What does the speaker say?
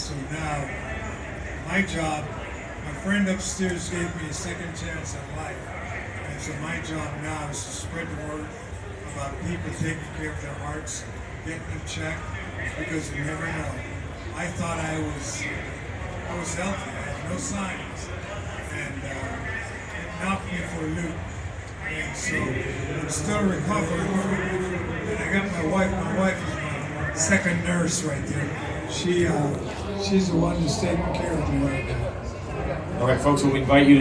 so now, my job, my friend upstairs gave me a second chance at life. And so my job now is to spread the word about people taking care of their hearts, getting them checked, because you never know. I thought I was, I was healthy, I had no signs. And uh, it knocked me for a loop. And so I'm still recovering. And I got my wife, my wife second nurse right there. She, uh, she's the one that's taking care of me right now. All right, folks, we'll invite you to